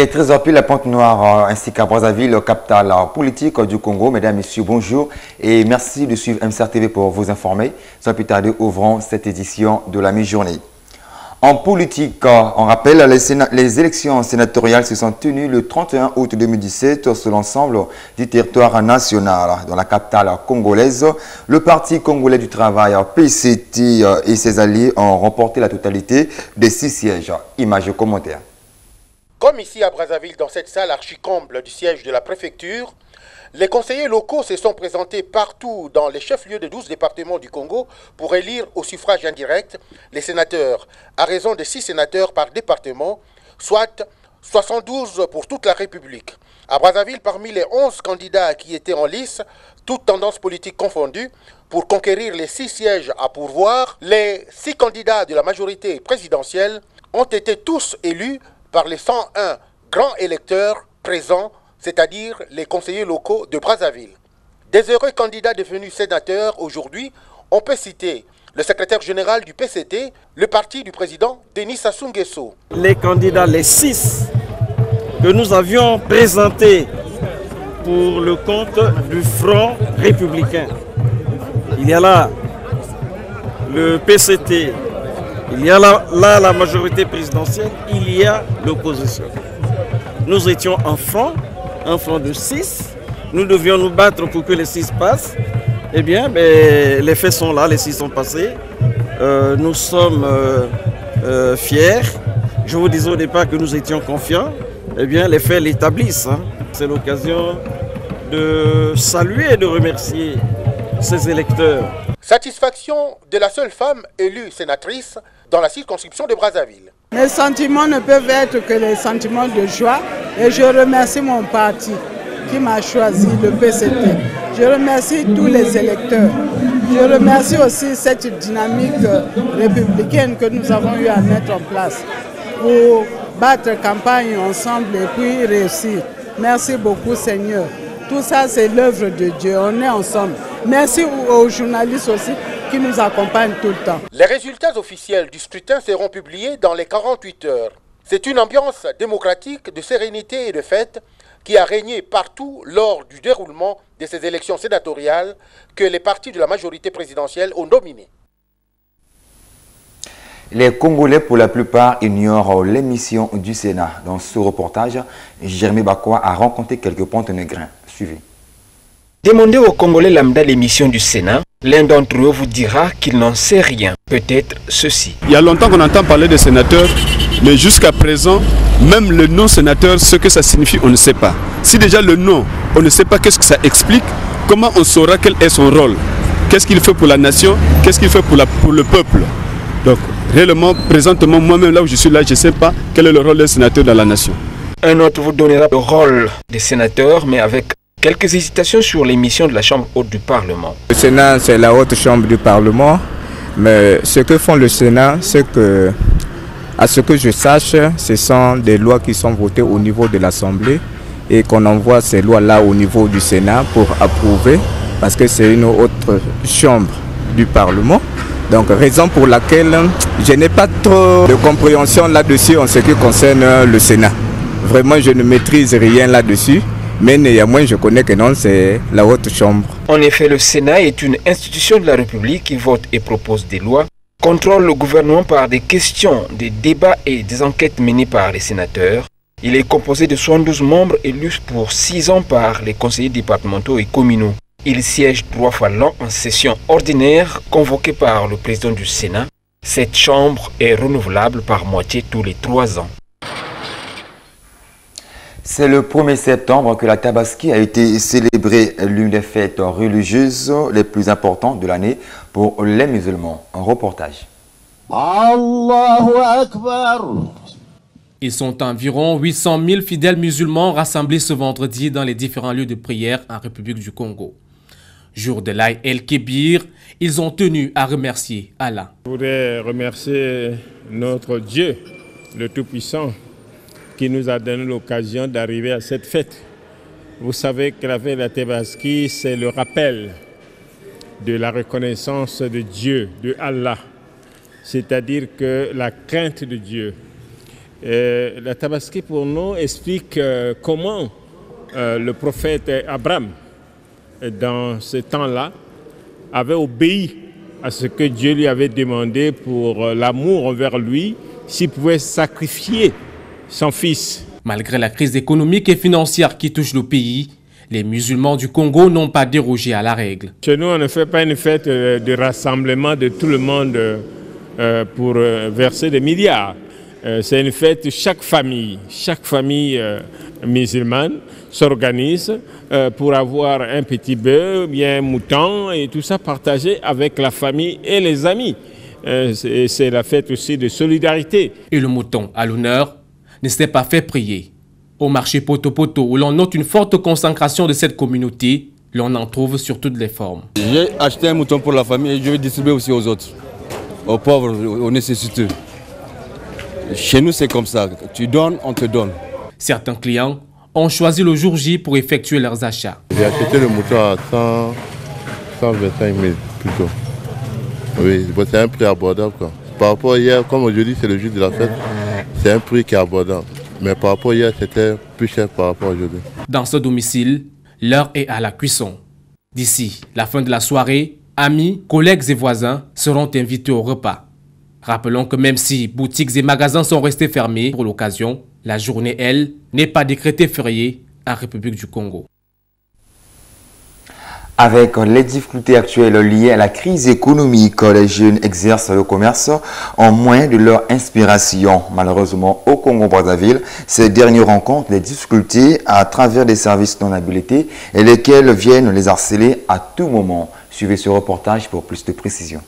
Il est très rapide la Pointe Noire ainsi qu'à Brazzaville, capitale politique du Congo. Mesdames, Messieurs, bonjour et merci de suivre MCR TV pour vous informer. Sans plus tarder, ouvrons cette édition de la mi-journée. En politique, on rappelle, les, les, élections sénatoriales se sont tenues le 31 août 2017 sur l'ensemble du territoire national. Dans la capitale congolaise, le Parti congolais du travail, PCT et ses alliés ont remporté la totalité des six sièges. Images et commentaires. Comme ici à Brazzaville, dans cette salle archicomble du siège de la préfecture, les conseillers locaux se sont présentés partout dans les chefs-lieux de 12 départements du Congo pour élire au suffrage indirect les sénateurs, à raison de 6 sénateurs par département, soit 72 pour toute la République. À Brazzaville, parmi les 11 candidats qui étaient en lice, toutes tendances politiques confondues, pour conquérir les 6 sièges à pourvoir, les 6 candidats de la majorité présidentielle ont été tous élus par les 101 grands électeurs présents c'est-à-dire les conseillers locaux de Brazzaville. Des heureux candidats devenus sénateurs aujourd'hui, on peut citer le secrétaire général du PCT, le parti du président Denis Sassou Nguesso. Les candidats, les six que nous avions présentés pour le compte du Front républicain. Il y a là le PCT, il y a là, la majorité présidentielle, il y a l'opposition. Nous étions en front un front de 6. Nous devions nous battre pour que les 6 passent. Eh bien, ben, les faits sont là, les 6 sont passés. Euh, nous sommes euh, euh, fiers. Je vous disais au départ que nous étions confiants. Eh bien, les faits l'établissent. Hein. C'est l'occasion de saluer et de remercier ces électeurs. Satisfaction de la seule femme élue sénatrice dans la circonscription de Brazzaville. Mes sentiments ne peuvent être que les sentiments de joie et je remercie mon parti qui m'a choisi, le PCT. Je remercie tous les électeurs. Je remercie aussi cette dynamique républicaine que nous avons eu à mettre en place pour battre campagne ensemble et puis réussir. Merci beaucoup Seigneur. Tout ça, c'est l'œuvre de Dieu. On est ensemble. Merci aux journalistes aussi qui nous accompagnent tout le temps. Les résultats officiels du scrutin seront publiés dans les 48 heures. C'est une ambiance démocratique de sérénité et de fête qui a régné partout lors du déroulement de ces élections sénatoriales que les partis de la majorité présidentielle ont nominées. Les Congolais, pour la plupart, ignorent l'émission du Sénat. Dans ce reportage, Jérémy Bakwa a rencontré quelques pontes négrins. Suivez. Demandez aux Congolais lambda l'émission du Sénat. L'un d'entre eux vous dira qu'il n'en sait rien. Peut-être ceci. Il y a longtemps qu'on entend parler de sénateurs, mais jusqu'à présent, même le nom sénateur, ce que ça signifie, on ne sait pas. Si déjà le nom, on ne sait pas qu'est-ce que ça explique, comment on saura quel est son rôle? Qu'est-ce qu'il fait pour la nation? Qu'est-ce qu'il fait pour, la, pour le peuple? Donc, réellement, présentement, moi-même, là où je suis là, je ne sais pas quel est le rôle d'un sénateur dans la nation. Un autre vous donnera le rôle des sénateurs, mais avec Quelques hésitations sur l'émission de la Chambre haute du Parlement. Le Sénat, c'est la haute chambre du Parlement, mais ce que font le Sénat, c'est que, à ce que je sache, ce sont des lois qui sont votées au niveau de l'Assemblée et qu'on envoie ces lois-là au niveau du Sénat pour approuver, parce que c'est une autre chambre du Parlement. Donc, raison pour laquelle je n'ai pas trop de compréhension là-dessus en ce qui concerne le Sénat. Vraiment, je ne maîtrise rien là-dessus. Mais néanmoins, je connais que non, c'est la haute chambre. En effet, le Sénat est une institution de la République qui vote et propose des lois, contrôle le gouvernement par des questions, des débats et des enquêtes menées par les sénateurs. Il est composé de 72 membres élus pour 6 ans par les conseillers départementaux et communaux. Il siège trois fois l'an en session ordinaire convoquée par le président du Sénat. Cette chambre est renouvelable par moitié tous les 3 ans. C'est le 1er septembre que la Tabaski a été célébrée, l'une des fêtes religieuses les plus importantes de l'année pour les musulmans. Un reportage. Ils sont environ 800 000 fidèles musulmans rassemblés ce vendredi dans les différents lieux de prière en République du Congo. Jour de l'Aïd el-Kébir, ils ont tenu à remercier Allah. Je voudrais remercier notre Dieu, le Tout-Puissant, qui nous a donné l'occasion d'arriver à cette fête. Vous savez que la fête de la Tebaski, c'est le rappel de la reconnaissance de Dieu, de Allah. C'est-à-dire que la crainte de Dieu la Tabaski pour nous explique comment le prophète Abraham, dans ce temps-là, avait obéi à ce que Dieu lui avait demandé pour l'amour envers lui, s'il pouvait sacrifier son fils. Malgré la crise économique et financière qui touche le pays, les musulmans du Congo n'ont pas dérogé à la règle. Chez nous, on ne fait pas une fête euh, de rassemblement de tout le monde euh, pour euh, verser des milliards. C'est une fête, chaque famille, chaque famille musulmane s'organise pour avoir un petit bœuf, bien un mouton et tout ça partagé avec la famille et les amis. C'est la fête aussi de solidarité. Et le mouton à l'honneur ne s'est pas fait prier. Au marché Poto-Poto, où l'on note une forte concentration de cette communauté, l'on en trouve sur toutes les formes. J'ai acheté un mouton pour la famille et je vais distribuer aussi aux autres, aux pauvres, aux nécessiteux. Chez nous, c'est comme ça. Tu donnes, on te donne. Certains clients ont choisi le jour J pour effectuer leurs achats. J'ai acheté le mouton à 100, 125 000 plutôt. Oui, c'est un prix abordable. Par rapport à hier, comme aujourd'hui c'est le jour de la fête, c'est un prix qui est abordable. Mais par rapport à hier, c'était plus cher par rapport à aujourd'hui. Dans ce domicile, l'heure est à la cuisson. D'ici la fin de la soirée, amis, collègues et voisins seront invités au repas. Rappelons que même si boutiques et magasins sont restés fermés pour l'occasion, la journée, elle, n'est pas décrétée fériée en République du Congo. Avec les difficultés actuelles liées à la crise économique, les jeunes exercent le commerce en moins de leur inspiration. Malheureusement, au Congo-Brazzaville, ces derniers rencontrent des difficultés à travers des services non habilités et lesquels viennent les harceler à tout moment. Suivez ce reportage pour plus de précisions.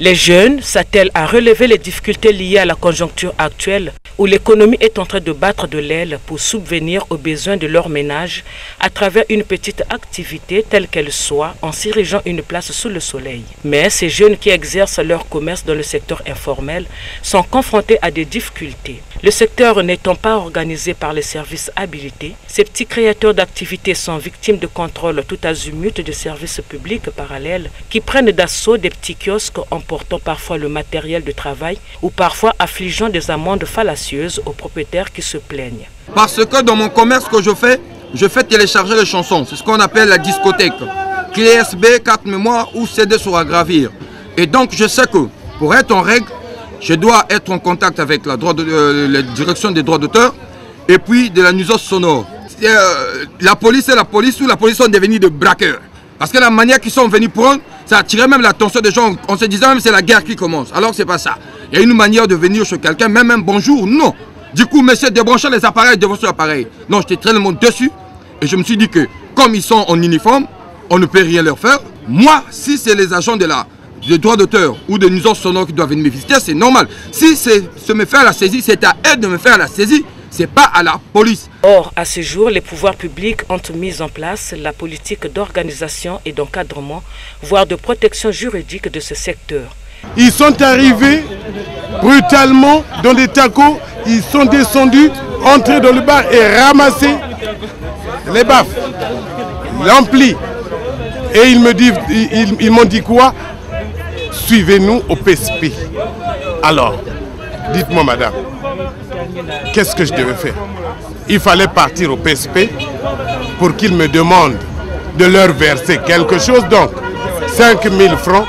Les jeunes s'attellent à relever les difficultés liées à la conjoncture actuelle où l'économie est en train de battre de l'aile pour subvenir aux besoins de leur ménage à travers une petite activité telle qu'elle soit en s'irigeant une place sous le soleil. Mais ces jeunes qui exercent leur commerce dans le secteur informel sont confrontés à des difficultés. Le secteur n'étant pas organisé par les services habilités, ces petits créateurs d'activités sont victimes de contrôles tout azimut de services publics parallèles qui prennent d'assaut des petits kiosques emportant parfois le matériel de travail ou parfois affligeant des amendes fallacieuses aux propriétaires qui se plaignent. Parce que dans mon commerce que je fais, je fais télécharger les chansons. C'est ce qu'on appelle la discothèque. Clé SB, carte mémoire ou CD sur à gravir. Et donc je sais que pour être en règle, je dois être en contact avec la, euh, direction des droits d'auteur et puis de la nuisance sonore. Euh, la police et la police ou la police sont devenus de braqueurs. Parce que la manière qu'ils sont venus prendre, ça a attiré même l'attention des gens. On se disait même c'est la guerre qui commence. Alors c'est pas ça. Il y a une manière de venir chez quelqu'un, même un bonjour, non. Du coup, monsieur, débranchez les appareils devant votre appareil. Non, j'étais monde dessus. Et je me suis dit que, comme ils sont en uniforme, on ne peut rien leur faire. Moi, si c'est les agents de la de droit d'auteur ou de nuisance sonore qui doivent venir me visiter, c'est normal. Si c'est me faire la saisie, c'est à elle de me faire la saisie, c'est pas à la police. Or, à ce jour, les pouvoirs publics ont mis en place la politique d'organisation et d'encadrement, voire de protection juridique de ce secteur. Ils sont arrivés brutalement dans des tacos, ils sont descendus, entrés dans le bar et ramassé les baffes, l'ampli. Et ils me disent, ils, m'ont dit quoi? Suivez-nous au PSP. Alors, dites-moi madame, qu'est-ce que je devais faire? Il fallait partir au PSP pour qu'ils me demandent de leur verser quelque chose. Donc, 5000 francs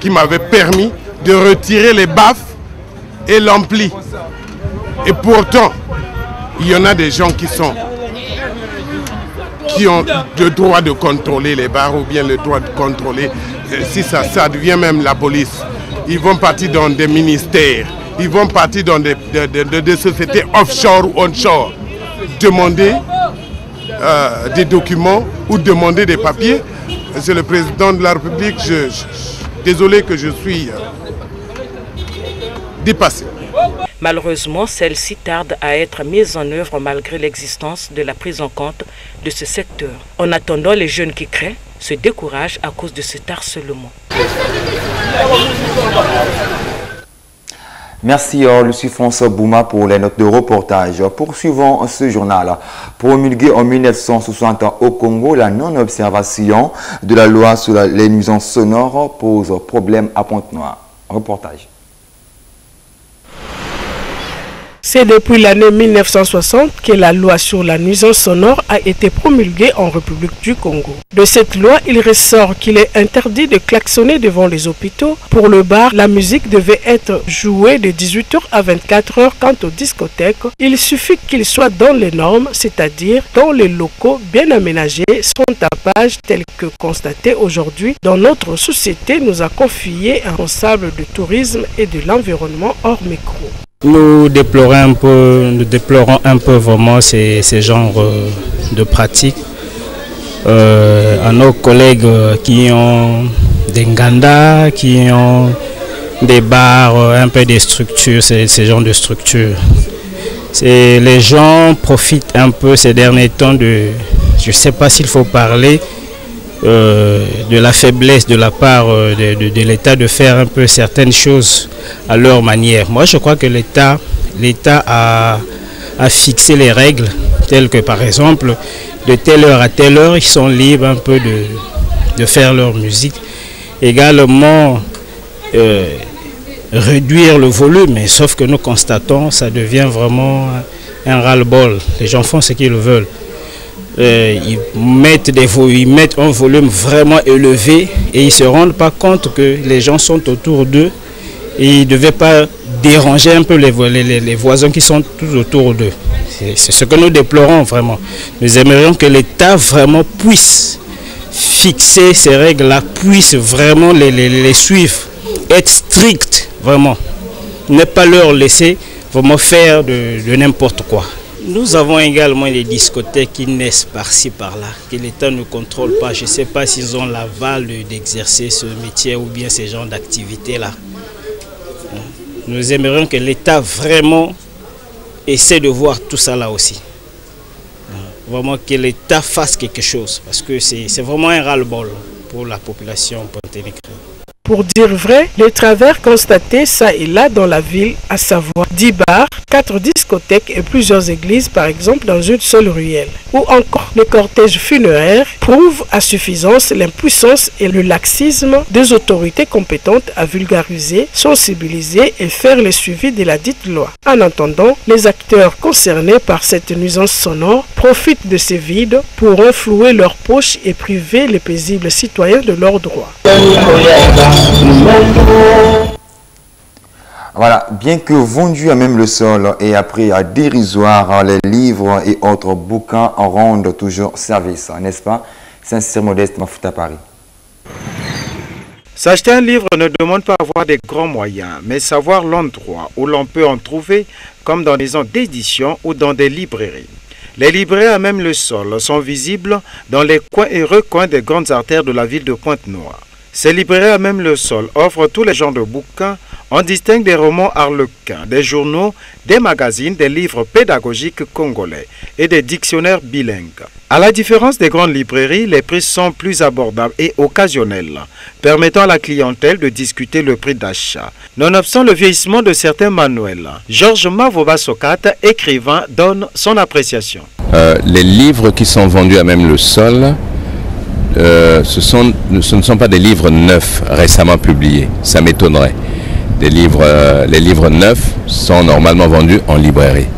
qui m'avait permis de retirer les baffes et l'ampli. Et pourtant, il y en a des gens qui sont qui ont le droit de contrôler les bars ou bien le droit de contrôler, euh, si ça, devient même la police. Ils vont partir dans des ministères, ils vont partir dans des, sociétés offshore ou onshore, demander euh, des documents ou demander des papiers. C'est le président de la République, je Désolé que je suis euh, dépassé. Malheureusement, celle-ci tarde à être mise en œuvre malgré l'existence de la prise en compte de ce secteur. En attendant, les jeunes qui créent se découragent à cause de cet harcèlement. Merci euh, Lucie François Bouma pour les notes de reportage. Poursuivons ce journal. Promulgué en 1960 au Congo, la non-observation de la loi sur les nuisances sonores pose problème à Pointe-Noire. Reportage. C'est depuis l'année 1960 que la loi sur la nuisance sonore a été promulguée en République du Congo. De cette loi, il ressort qu'il est interdit de klaxonner devant les hôpitaux. Pour le bar, la musique devait être jouée de 18h à 24h. Quant aux discothèques, il suffit qu'il soit dans les normes, c'est-à-dire dans les locaux bien aménagés, sans tapage tel que constaté aujourd'hui dans notre société, nous a confié un responsable du tourisme et de l'environnement hors micro. Nous déplorons un peu, nous déplorons un peu vraiment ces, ces genres euh, de pratiques. Euh, à nos collègues euh, qui ont des nganda, qui ont des bars, un peu des structures, ces, ces genres de structures. Les gens profitent un peu ces derniers temps de, je ne sais pas s'il faut parler, euh, de la faiblesse de la part euh, de, l'État de faire un peu certaines choses à leur manière. Moi, je crois que l'État l'État a, a fixé les règles, telles que par exemple, de telle heure à telle heure, ils sont libres un peu de, de faire leur musique. Également, euh, réduire le volume, mais sauf que nous constatons, ça devient vraiment un ras-le-bol. Les gens font ce qu'ils veulent. Euh, ils, mettent un volume vraiment élevé et ils ne se rendent pas compte que les gens sont autour d'eux et ils ne devaient pas déranger un peu les, vo- les- les- les voisins qui sont tout autour d'eux. C'est ce que nous déplorons vraiment. Nous aimerions que l'État vraiment puisse fixer ces règles-là, puisse vraiment les, suivre, être strict vraiment. Ne pas leur laisser vraiment faire de n'importe quoi. Nous avons également des discothèques qui naissent par-ci par-là, que l'État ne contrôle pas. Je ne sais pas s'ils ont l'aval de- d'exercer ce métier ou bien ces genres d'activités-là. Nous aimerions que l'État vraiment essaie de voir tout ça là aussi. Vraiment que l'État fasse quelque chose, parce que c'est vraiment un ras-le-bol pour la population ponténégrine. Pour dire vrai, les travers constatés ça et là dans la ville, à savoir 10 bars, 4 discothèques et plusieurs églises par exemple dans une seule ruelle, ou encore les cortèges funéraires, prouvent à suffisance l'impuissance et le laxisme des autorités compétentes à vulgariser, sensibiliser et faire le suivi de la dite loi. En attendant, les acteurs concernés par cette nuisance sonore profitent de ces vides pour enflouer leurs poches et priver les paisibles citoyens de leurs droits. Voilà, bien que vendus à même le sol et après à dérisoire, les livres et autres bouquins en rendent toujours service, n'est-ce pas? Sincère Modeste Mafouta Paris. S'acheter un livre ne demande pas avoir des grands moyens, mais savoir l'endroit où l'on peut en trouver, comme dans des maisons d'édition ou dans des librairies. Les librairies à même le sol sont visibles dans les coins et recoins des grandes artères de la ville de Pointe-Noire. Ces librairies à même le sol offrent tous les genres de bouquins. On distingue des romans harlequins, des journaux, des magazines, des livres pédagogiques congolais et des dictionnaires bilingues. À la différence des grandes librairies, les prix sont plus abordables et occasionnels, permettant à la clientèle de discuter le prix d'achat. Nonobstant le vieillissement de certains manuels, Georges Mavoba Sokat, écrivain, donne son appréciation. Euh, les livres qui sont vendus à même le sol, euh, ce, ne sont pas des livres neufs récemment publiés. Ça m'étonnerait. Euh, les livres neufs sont normalement vendus en librairie.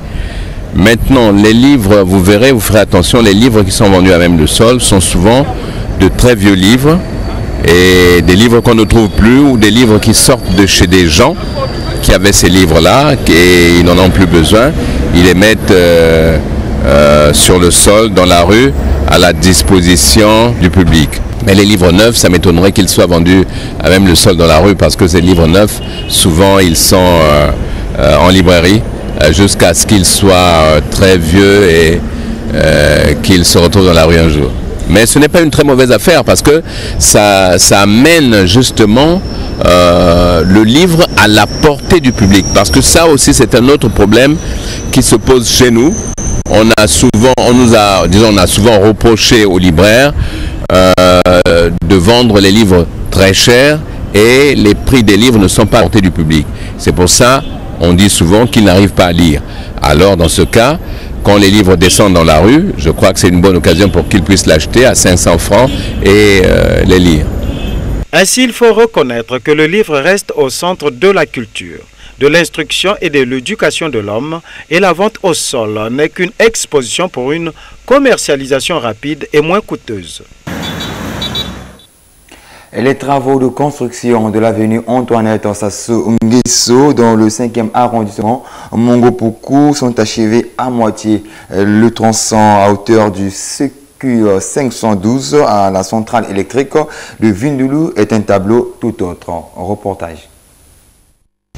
Maintenant, les livres, vous verrez, vous ferez attention, les livres qui sont vendus à même le sol sont souvent de très vieux livres et des livres qu'on ne trouve plus ou des livres qui sortent de chez des gens qui avaient ces livres-là et ils n'en ont plus besoin. Ils les mettent euh, euh, sur le sol, dans la rue, à la disposition du public. Mais les livres neufs, ça m'étonnerait qu'ils soient vendus à même le sol dans la rue parce que ces livres neufs, souvent ils sont euh, euh, en librairie jusqu'à ce qu'ils soient très vieux et qu'ils se retrouvent dans la rue un jour. Mais ce n'est pas une très mauvaise affaire parce que ça, amène justement le livre à la portée du public. Parce que ça aussi c'est un autre problème qui se pose chez nous. On a souvent, on nous a, disons, on a souvent reproché aux libraires euh, de vendre les livres très chers et les prix des livres ne sont pas portée du public. C'est pour ça on dit souvent qu'ils n'arrivent pas à lire. Alors dans ce cas, quand les livres descendent dans la rue, je crois que c'est une bonne occasion pour qu'ils puissent l'acheter à 500 francs et euh, les lire. Ainsi, il faut reconnaître que le livre reste au centre de la culture. De l'instruction et de l'éducation de l'homme et la vente au sol n'est qu'une exposition pour une commercialisation rapide et moins coûteuse. Les travaux de construction de l'avenue Antoinette Sassou Nguesso dans le 5e arrondissement Mongopoukou sont achevés à moitié. Le tronçon à hauteur du CQ 512 à la centrale électrique de Vindoulou est un tableau tout autre. Reportage.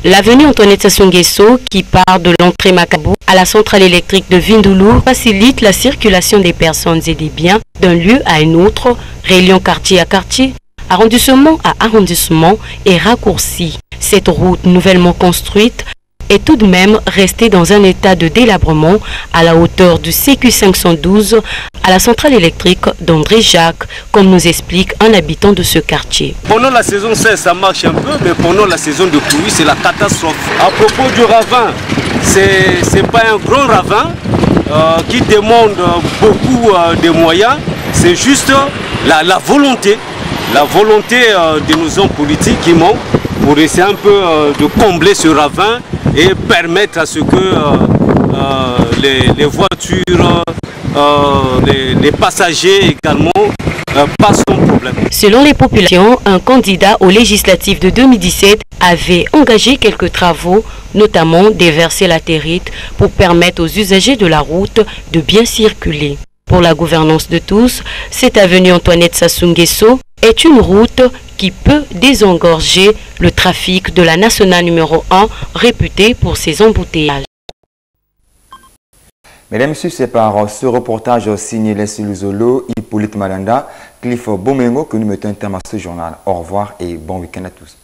L'avenue Antoinette Sassou qui part de l'entrée Macabou à la centrale électrique de Vindoulou facilite la circulation des personnes et des biens d'un lieu à un autre, reliant quartier à quartier arrondissement à arrondissement est raccourci. Cette route nouvellement construite est tout de même restée dans un état de délabrement à la hauteur du CQ 512 à la centrale électrique d'André Jacques, comme nous explique un habitant de ce quartier. Pendant la saison 16, ça marche un peu, mais pendant la saison de pluie, c'est la catastrophe. À propos du ravin, ce n'est pas un gros ravin euh, qui demande beaucoup euh, de moyens, c'est juste la, volonté la volonté euh, de nos hommes politiques qui manque pour essayer un peu de combler ce ravin et permettre à ce que euh, les, voitures, les, passagers également passent sans problème. Selon les populations, un candidat aux législatives de 2017 avait engagé quelques travaux, notamment déverser la territe pour permettre aux usagers de la route de bien circuler. Pour la gouvernance de tous, cette avenue Antoinette Sassou est une route qui peut désengorger le trafic de la nationale numéro 1 réputée pour ses embouteillages. Mesdames messieurs, c'est par ce reportage signé Leslie Luzolo, Hippolyte Malanda, Cliff Bomengo que nous mettons un terme à ce journal. Au revoir et bon week-end à tous.